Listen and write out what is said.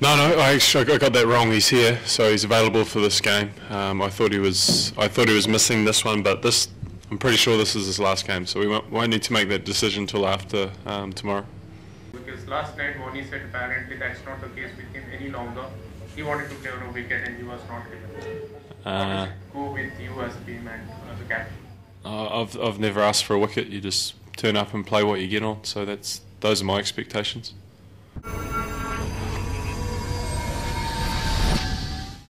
No, no, I actually I got that wrong. He's here, so he's available for this game. Um, I thought he was I thought he was missing this one, but this I'm pretty sure this is his last game, so we won't, won't need to make that decision till after um, tomorrow. Because last night Dhoni said apparently that's not the case with him any longer. He wanted to play on a wicket and he was not given. Uh, Go with you as a team and as a captain. Uh, I've I've never asked for a wicket. You just turn up and play what you get on. So that's those are my expectations.